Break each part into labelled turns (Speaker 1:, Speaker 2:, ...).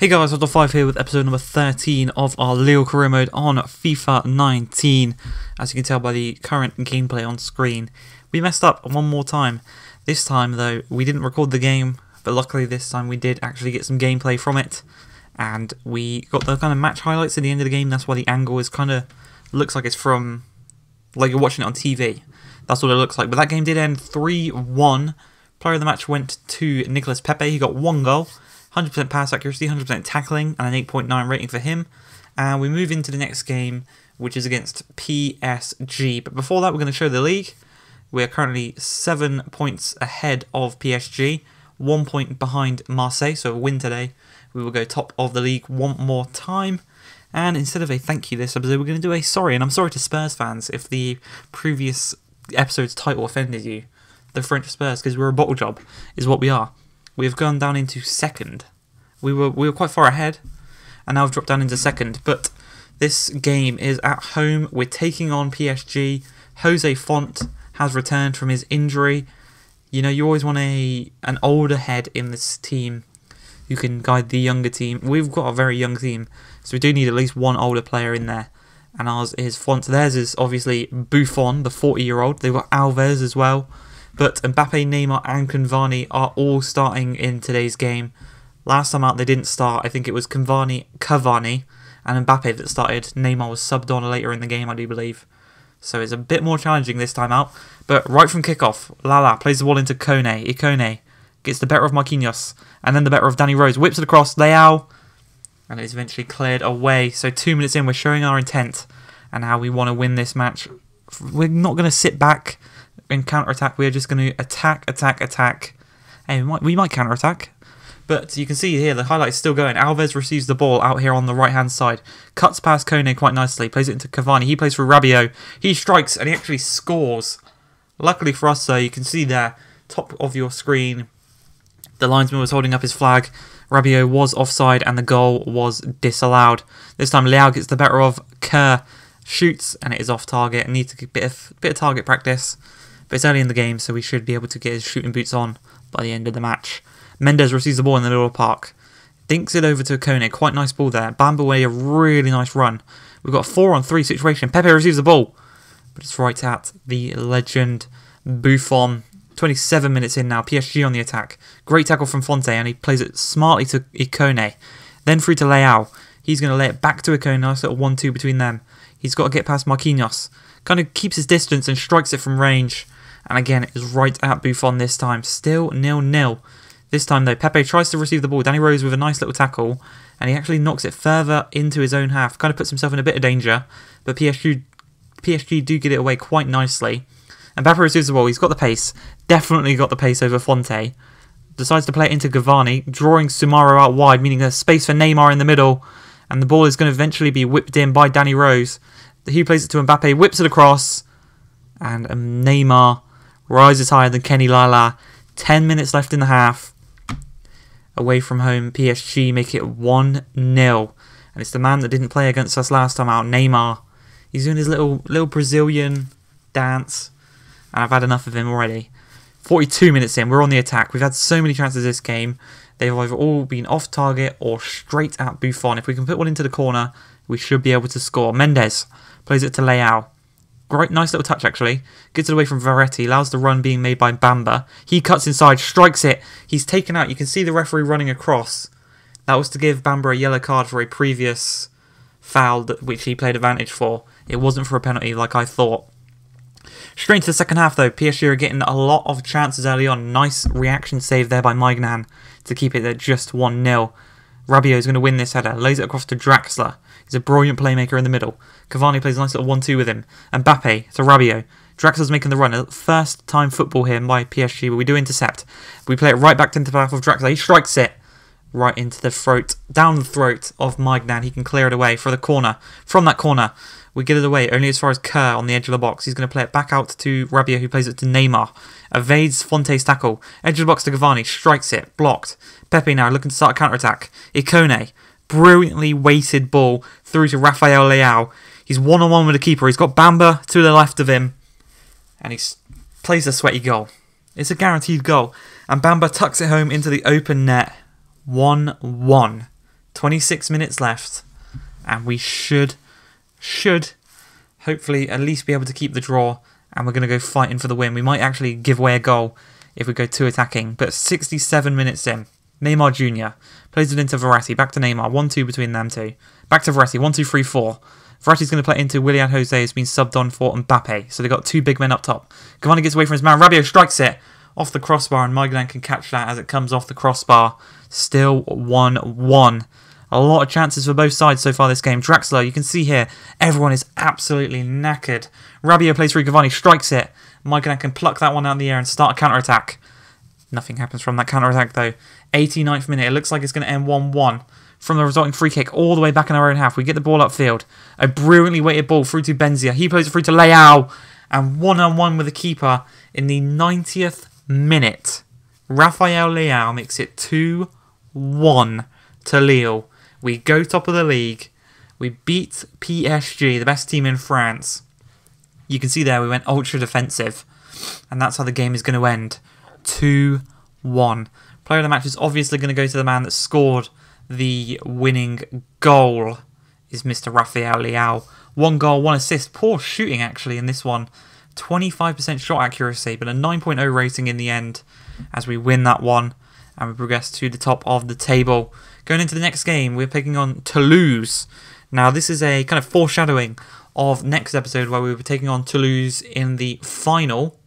Speaker 1: Hey guys, Otto 5 here with episode number 13 of our Leo career mode on FIFA 19. As you can tell by the current gameplay on screen, we messed up one more time. This time though, we didn't record the game, but luckily this time we did actually get some gameplay from it. And we got the kind of match highlights at the end of the game, that's why the angle is kind of, looks like it's from, like you're watching it on TV. That's what it looks like. But that game did end 3-1. Player of the match went to Nicolas Pepe, he got one goal. 100% pass accuracy, 100% tackling, and an 8.9 rating for him. And we move into the next game, which is against PSG. But before that, we're going to show the league. We're currently seven points ahead of PSG, one point behind Marseille. So, a win today, we will go top of the league one more time. And instead of a thank you this episode, we're going to do a sorry. And I'm sorry to Spurs fans if the previous episode's title offended you. The French Spurs, because we're a bottle job, is what we are. We've gone down into second. We were we were quite far ahead, and now we've dropped down into second. But this game is at home. We're taking on PSG. Jose Fonte has returned from his injury. You know, you always want a an older head in this team who can guide the younger team. We've got a very young team, so we do need at least one older player in there. And ours is Fonte. Theirs is obviously Buffon, the 40 year old. They've got Alves as well. But Mbappe, Neymar, and Cavani are all starting in today's game. Last time out, they didn't start. I think it was Cavani, Cavani and Mbappe that started. Neymar was subbed on later in the game, I do believe. So it's a bit more challenging this time out. But right from kickoff, Lala plays the ball into Kone. Ikone gets the better of Marquinhos. And then the better of Danny Rose. Whips it across. Leao. And it's eventually cleared away. So two minutes in, we're showing our intent and how we want to win this match. We're not going to sit back in counter attack. We're just going to attack, attack, attack. And we might, we might counter attack. But you can see here the highlight's still going. Alves receives the ball out here on the right hand side. Cuts past Kone quite nicely. Plays it into Cavani. He plays for Rabiot. He strikes and he actually scores. Luckily for us, though, you can see there, top of your screen, the linesman was holding up his flag. Rabiot was offside and the goal was disallowed. This time Leao gets the better of Kerr. Shoots and it is off target. Needs a bit of, bit of target practice. But it's early in the game, so we should be able to get his shooting boots on by the end of the match. Mendes receives the ball in the middle of the park. Dinks it over to Kone. Quite nice ball there. Bamba away a really nice run. We've got a 4 on 3 situation. Pepe receives the ball. But it's right at the legend Buffon. 27 minutes in now. PSG on the attack. Great tackle from Fonte and he plays it smartly to Ikone. Then through to Leao. He's going to lay it back to Ikone. Nice little 1-2 between them. He's got to get past Marquinhos. Kind of keeps his distance and strikes it from range. And again, it is right at Buffon this time. Still nil-nil. This time, though, Pepe tries to receive the ball. Danny Rose with a nice little tackle. And he actually knocks it further into his own half. Kind of puts himself in a bit of danger. But PSG, PSG do get it away quite nicely. And Pepe receives the ball. He's got the pace. Definitely got the pace over Fonte. Decides to play it into Cavani. Drawing Soumaoro out wide, meaning there's space for Neymar in the middle. And the ball is going to eventually be whipped in by Danny Rose. He plays it to Mbappe. Whips it across. And Neymar rises higher than Kenny Lala. 10 minutes left in the half. Away from home, PSG make it 1 0. And it's the man that didn't play against us last time out, Neymar. He's doing his little little Brazilian dance. And I've had enough of him already. 42 minutes in, we're on the attack. We've had so many chances this game. They've either all been off target or straight at Buffon. If we can put one into the corner, we should be able to score. Mendes plays it to Leao. Great, nice little touch actually. Gets it away from Verratti, allows the run being made by Bamba. He cuts inside, strikes it. He's taken out. You can see the referee running across. That was to give Bamba a yellow card for a previous foul that, which he played advantage for. It wasn't for a penalty like I thought. Straight into the second half though, PSG are getting a lot of chances early on. Nice reaction save there by Maignan to keep it at just 1-0. Rabiot is going to win this header, lays it across to Draxler. He's a brilliant playmaker in the middle. Cavani plays a nice little 1-2 with him. And Mbappe to Rabiot. Draxler's making the run. First time football here by PSG, but we do intercept. We play it right back into the path of Draxler. He strikes it right into the throat, down the throat of Maignan. He can clear it away for the corner. From that corner, we get it away only as far as Kerr on the edge of the box. He's going to play it back out to Rabiot, who plays it to Neymar. Evades Fonte's tackle. Edge of the box to Cavani. Strikes it. Blocked. Pepe now looking to start a counter-attack. Ikone brilliantly weighted ball through to Rafael Leao. He's one on one with the keeper. He's got Bamba to the left of him, and he plays a sweaty goal. It's a guaranteed goal, and Bamba tucks it home into the open net. 1 1 26 minutes left, and we should, should, hopefully at least be able to keep the draw. And we're going to go fighting for the win. We might actually give away a goal if we go two attacking. But 67 minutes in, Neymar Jr. plays it into Verratti. Back to Neymar. 1 2 between them two. Back to Verratti. 1 2 3 4. Verratti's going to play into Willian Jose, who's been subbed on for Mbappe. So they've got two big men up top. Cavani gets away from his man. Rabiot strikes it off the crossbar, and Mignolet can catch that as it comes off the crossbar. Still 1 1. A lot of chances for both sides so far this game. Draxler, you can see here, everyone is absolutely knackered. Rabiot plays through Cavani, strikes it. Mignolet can pluck that one out in the air and start a counter attack. Nothing happens from that counter attack though. 89th minute, it looks like it's going to end 1 1 from the resulting free kick all the way back in our own half. We get the ball upfield. A brilliantly weighted ball through to Benzia. He plays it through to Leao. And one on one with the keeper in the 90th minute. Rafael Leao makes it 2 1 to Lille. We go top of the league. We beat PSG, the best team in France. You can see there we went ultra defensive. And that's how the game is going to end 2 1. Player of the match is obviously going to go to the man that scored the winning goal is Mr. Rafael Leao. One goal, one assist. Poor shooting, actually, in this one. 25% shot accuracy, but a 9.0 rating in the end as we win that one and we progress to the top of the table. Going into the next game, we're picking on Toulouse. Now, this is a kind of foreshadowing of next episode where we were taking on Toulouse in the final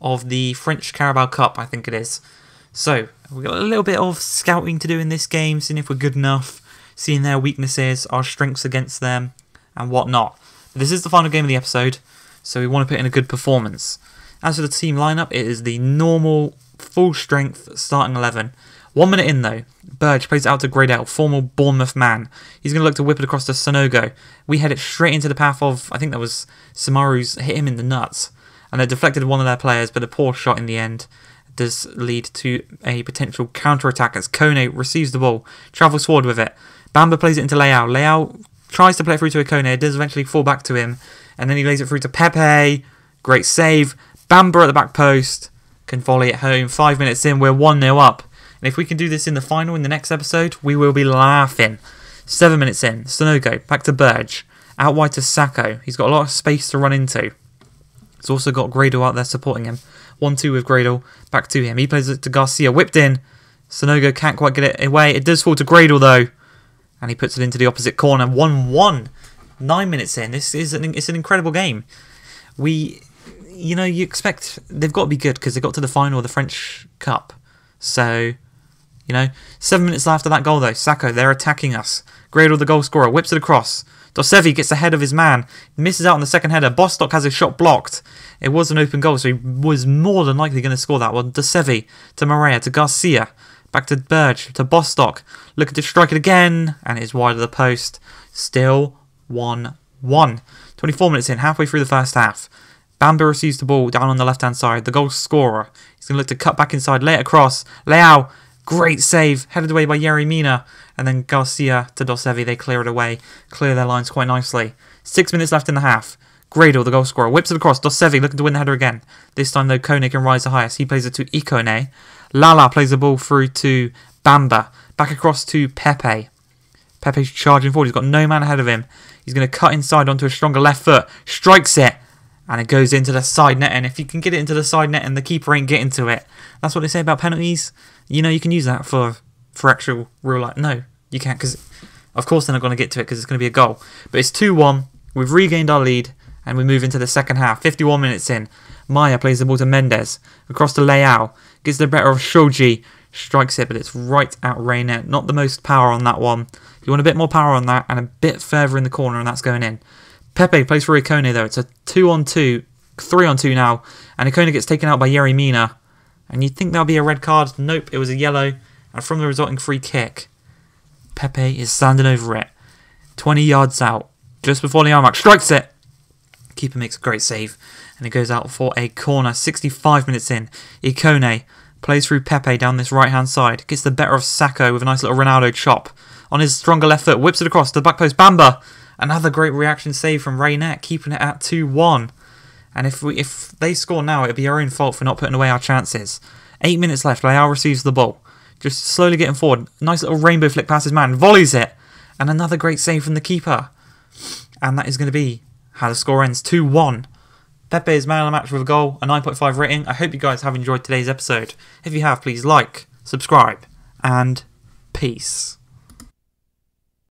Speaker 1: of the French Carabao Cup, I think it is. So, we've got a little bit of scouting to do in this game, seeing if we're good enough, seeing their weaknesses, our strengths against them, and whatnot. This is the final game of the episode, so we want to put in a good performance. As for the team lineup, it is the normal, full strength starting 11. One minute in though, Burge plays out to Gradel, former Bournemouth man. He's going to look to whip it across to Sanogo. We head it straight into the path of, I think that was Soumaoro's hit him in the nuts. And they deflected one of their players, but a poor shot in the end does lead to a potential counter attack as Kone receives the ball, travels forward with it. Bamba plays it into Leao. Leao tries to play it through to Kone, does eventually fall back to him, and then he lays it through to Pepe. Great save. Bamba at the back post can volley it home. Five minutes in, we're 1 0 up. And if we can do this in the final in the next episode, we will be laughing. Seven minutes in, Sanogo back to Burge. Out wide to Sacco. He's got a lot of space to run into. He's also got Gradel out there supporting him. 1 2 with Gradel. Back to him. He plays it to Garcia. Whipped in. Sanogo can't quite get it away. It does fall to Gradel though. And he puts it into the opposite corner. 1 1. Nine minutes in. This is an, it's an incredible game. We, you know, you expect they've got to be good because they got to the final of the French Cup. So, you know, seven minutes after that goal though, Sacco, they're attacking us. Gradel, the goal scorer, whips it across. Dossevi gets ahead of his man, misses out on the second header. Bostock has his shot blocked. It was an open goal, so he was more than likely going to score that one. Dossevi to Maria to Garcia, back to Burge to Bostock, looking to strike it again, and it's wide of the post. Still 1 1. 24 minutes in, halfway through the first half. Bamba receives the ball down on the left hand side. The goal scorer. He's going to look to cut back inside, lay it across. Leao, great save, headed away by Yerry Mina. And then Garcia to Dossevi, they clear it away, clear their lines quite nicely. Six minutes left in the half. Gradel, the goal scorer, whips it across. Dossevi looking to win the header again. This time, though, Kone can rise the highest. He plays it to Ikone. Lala plays the ball through to Bamba. Back across to Pepe. Pepe's charging forward. He's got no man ahead of him. He's going to cut inside onto a stronger left foot. Strikes it. And it goes into the side net. And if you can get it into the side net and the keeper ain't getting to it, that's what they say about penalties. You know, you can use that for, for actual real life. No, you can't because, of course, they're not going to get to it because it's going to be a goal. But it's 2 1. We've regained our lead and we move into the second half. 51 minutes in. Maya plays the ball to Mendes. Across to Leao. Gets the better of Shoji. Strikes it, but it's right at Reynet. Not the most power on that one. You want a bit more power on that and a bit further in the corner, and that's going in. Pepe plays for Ikone though. It's a 2 on 2, 3 on 2 now. And Ikone gets taken out by Yerry Mina. And you'd think that'll be a red card. Nope, it was a yellow. And from the resulting free kick, Pepe is standing over it. 20 yards out. Just before the arm strikes it. Keeper makes a great save. And it goes out for a corner. 65 minutes in. Ikone plays through Pepe down this right hand side. Gets the better of Sacco with a nice little Ronaldo chop. On his stronger left foot, whips it across to the back post. Bamba! Another great reaction save from Reynet, keeping it at 2 1. And if we if they score now, it'd be our own fault for not putting away our chances. Eight minutes left. Leao receives the ball. Just slowly getting forward. Nice little rainbow flick passes man. Volleys it. And another great save from the keeper. And that is going to be how the score ends 2 1. Pepe is man of the match with a goal, a 9.5 rating. I hope you guys have enjoyed today's episode. If you have, please like, subscribe, and peace.